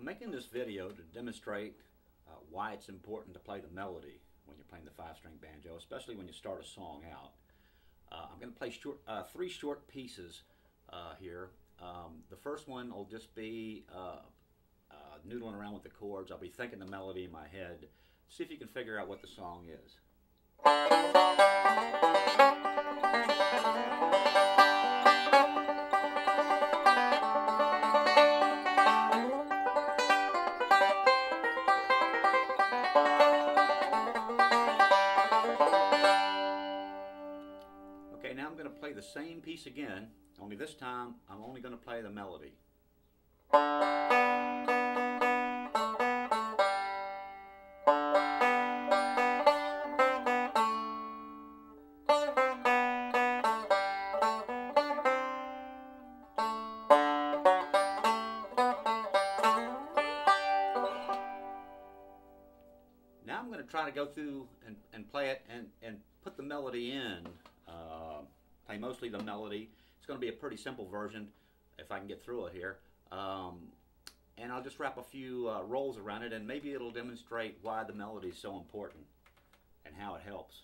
I'm making this video to demonstrate uh, why it's important to play the melody when you're playing the five-string banjo, especially when you start a song out. Uh, I'm going to play short, uh, three short pieces uh, here. Um, the first one will just be uh, uh, noodling around with the chords. I'll be thinking the melody in my head. See if you can figure out what the song is. Okay, now I'm going to play the same piece again, only this time I'm only going to play the melody. Now I'm going to try to go through and, and play it and, and put the melody in. Play mostly the melody. It's going to be a pretty simple version if I can get through it here. Um, and I'll just wrap a few uh, rolls around it and maybe it'll demonstrate why the melody is so important and how it helps.